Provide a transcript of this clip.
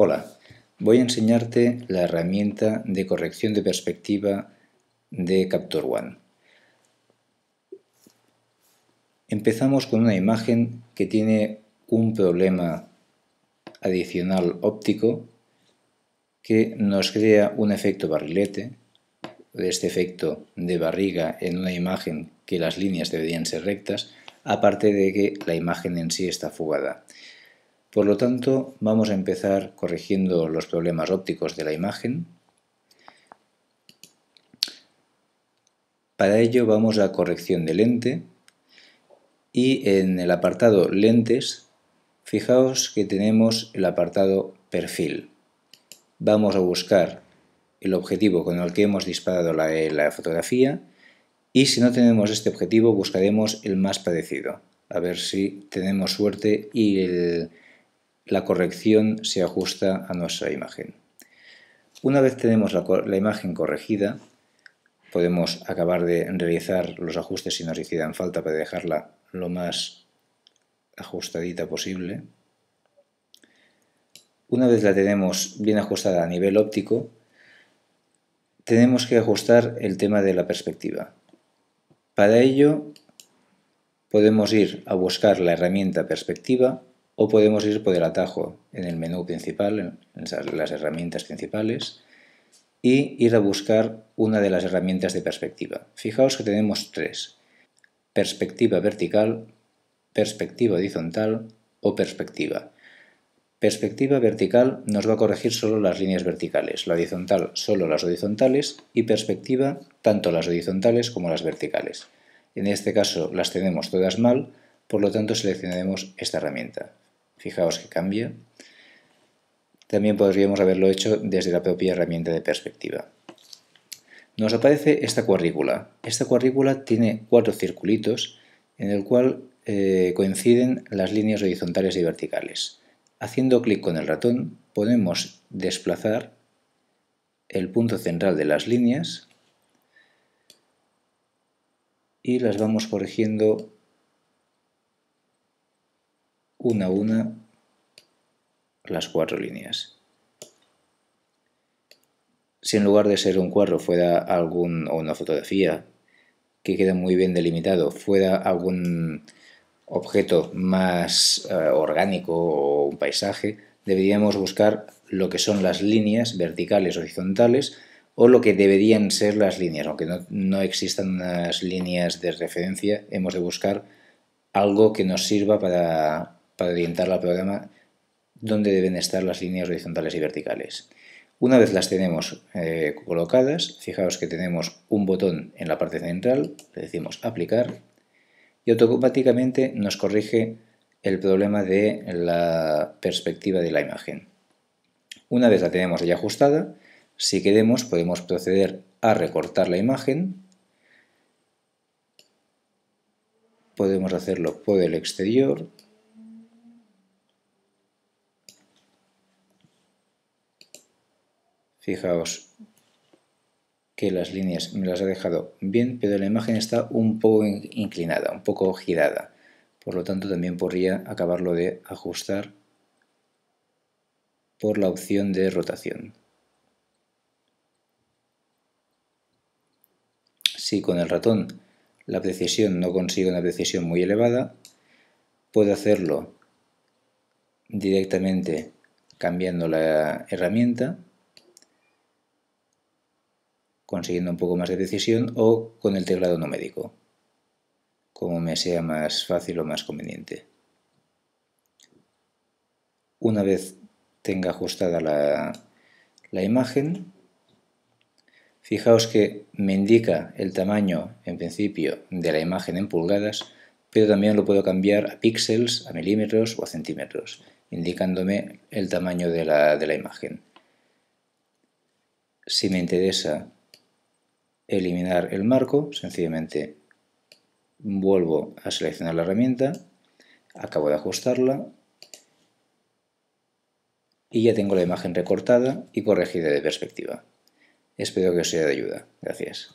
Hola, voy a enseñarte la herramienta de corrección de perspectiva de Capture One. Empezamos con una imagen que tiene un problema adicional óptico que nos crea un efecto barrilete, este efecto de barriga en una imagen que las líneas deberían ser rectas, aparte de que la imagen en sí está fugada. Por lo tanto, vamos a empezar corrigiendo los problemas ópticos de la imagen. Para ello vamos a corrección de lente y en el apartado lentes, fijaos que tenemos el apartado perfil. Vamos a buscar el objetivo con el que hemos disparado la, la fotografía y si no tenemos este objetivo buscaremos el más parecido. A ver si tenemos suerte y el, la corrección se ajusta a nuestra imagen. Una vez tenemos la, imagen corregida, podemos acabar de realizar los ajustes si nos hicieran falta para dejarla lo más ajustadita posible. Una vez la tenemos bien ajustada a nivel óptico, tenemos que ajustar el tema de la perspectiva. Para ello podemos ir a buscar la herramienta perspectiva o podemos ir por el atajo en el menú principal, en las herramientas principales, y ir a buscar una de las herramientas de perspectiva. Fijaos que tenemos tres, perspectiva vertical, perspectiva horizontal o perspectiva. Perspectiva vertical nos va a corregir solo las líneas verticales, la horizontal solo las horizontales y perspectiva tanto las horizontales como las verticales. En este caso las tenemos todas mal, por lo tanto seleccionaremos esta herramienta. Fijaos que cambia. También podríamos haberlo hecho desde la propia herramienta de perspectiva. Nos aparece esta cuadrícula. Esta cuadrícula tiene cuatro circulitos en el cual eh, coinciden las líneas horizontales y verticales. Haciendo clic con el ratón podemos desplazar el punto central de las líneas y las vamos corrigiendo una a una las cuatro líneas. Si en lugar de ser un cuadro fuera algún, o una fotografía que queda muy bien delimitado, fuera algún objeto más eh, orgánico o un paisaje, deberíamos buscar lo que son las líneas verticales horizontales o lo que deberían ser las líneas. Aunque no, no existan unas líneas de referencia, hemos de buscar algo que nos sirva para para orientar al programa dónde deben estar las líneas horizontales y verticales. Una vez las tenemos eh, colocadas, fijaos que tenemos un botón en la parte central, le decimos aplicar y automáticamente nos corrige el problema de la perspectiva de la imagen. Una vez la tenemos ya ajustada, si queremos podemos proceder a recortar la imagen. Podemos hacerlo por el exterior, Fijaos que las líneas me las ha dejado bien, pero la imagen está un poco inclinada, un poco girada. Por lo tanto, también podría acabarlo de ajustar por la opción de rotación. Si con el ratón la precisión no consigue una precisión muy elevada, puedo hacerlo directamente cambiando la herramienta consiguiendo un poco más de precisión o con el teclado numérico, como me sea más fácil o más conveniente. Una vez tenga ajustada la, la imagen, fijaos que me indica el tamaño en principio de la imagen en pulgadas, pero también lo puedo cambiar a píxeles, a milímetros o a centímetros, indicándome el tamaño de la, de la imagen. Si me interesa eliminar el marco, sencillamente vuelvo a seleccionar la herramienta, acabo de ajustarla y ya tengo la imagen recortada y corregida de perspectiva. Espero que os sea de ayuda. Gracias.